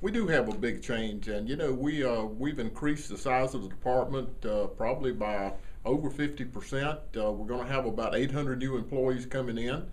We do have a big change, and you know we uh, we've increased the size of the department uh, probably by over fifty percent. Uh, we're going to have about eight hundred new employees coming in.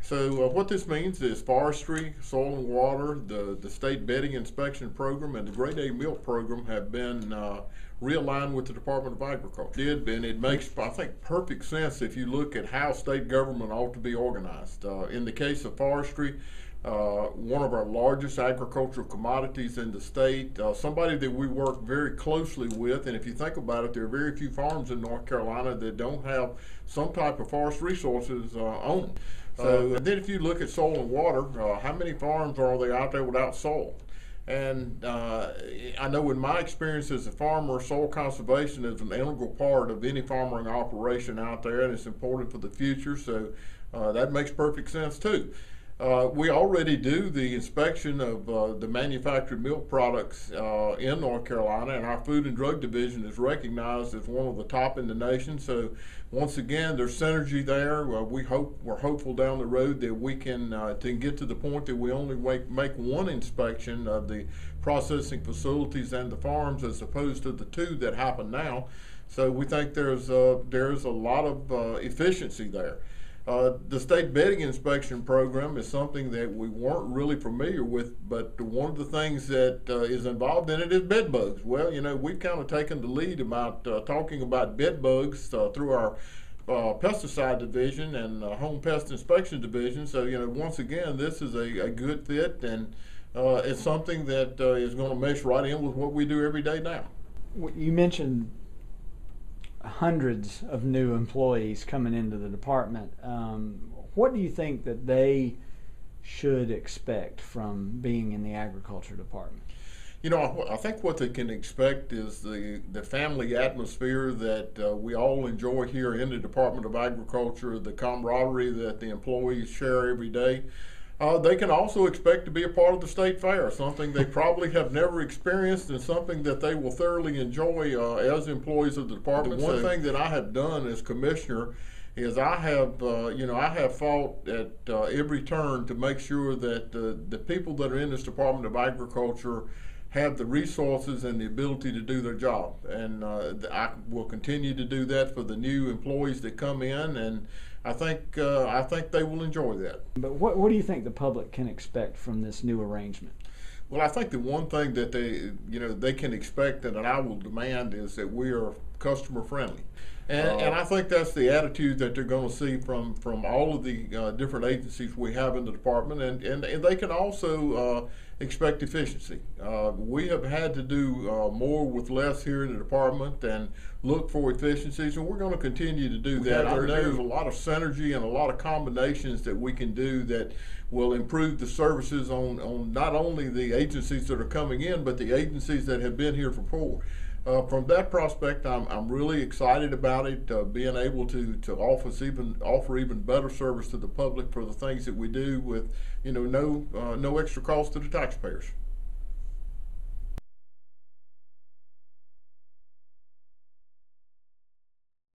So uh, what this means is forestry, soil and water, the, the state bedding inspection program, and the grade A milk program have been uh, realigned with the Department of Agriculture. Did and it makes I think perfect sense if you look at how state government ought to be organized. Uh, in the case of forestry, uh, one of our largest agricultural commodities in the state, uh, somebody that we work very closely with. And if you think about it, there are very few farms in North Carolina that don't have some type of forest resources uh, on them. So, and then if you look at soil and water, uh, how many farms are there out there without soil? And uh, I know in my experience as a farmer, soil conservation is an integral part of any farming operation out there, and it's important for the future. So uh, that makes perfect sense too. Uh, we already do the inspection of uh, the manufactured milk products uh, in North Carolina, and our Food and Drug Division is recognized as one of the top in the nation. So, once again, there's synergy there. we hope we're hopeful down the road that we can uh, to get to the point that we only make, make one inspection of the processing facilities and the farms, as opposed to the two that happen now. So, we think there's there's a lot of uh, efficiency there. Uh, the state bedding inspection program is something that we weren't really familiar with, but one of the things that uh, is involved in it is bed bugs. Well, you know, we've kind of taken the lead about uh, talking about bed bugs uh, through our uh, pesticide division and home pest inspection division. So, you know, once again, this is a, a good fit and it's something that is going to mesh right in with what we do every day now. You mentioned hundreds of new employees coming into the department. Um, what do you think that they should expect from being in the agriculture department? You know, I think what they can expect is the, the family atmosphere that uh, we all enjoy here in the Department of Agriculture, the camaraderie that the employees share every day. Uh, they can also expect to be a part of the state fair, something they probably have never experienced and something that they will thoroughly enjoy uh, as employees of the department. The one so, thing that I have done as commissioner is I have, uh, you know, I have fought at uh, every turn to make sure that the people that are in this Department of Agriculture have the resources and the ability to do their job. And uh, I will continue to do that for the new employees that come in and I think uh, I think they will enjoy that. But what what do you think the public can expect from this new arrangement? Well, I think the one thing that they you know they can expect and that I will demand is that we are customer friendly. And, uh, and I think that's the attitude that they're going to see from, from all of the uh, different agencies we have in the department, and, and, and they can also uh, expect efficiency. Uh, we have had to do uh, more with less here in the department and look for efficiencies, and we're going to continue to do that. I know there's a lot of synergy and a lot of combinations that we can do that will improve the services on, on not only the agencies that are coming in, but the agencies that have been here before. Uh, from that prospect, I'm, I'm really excited about it, uh, being able to, to offer even offer even better service to the public for the things that we do with you know no uh, no extra cost to the taxpayers.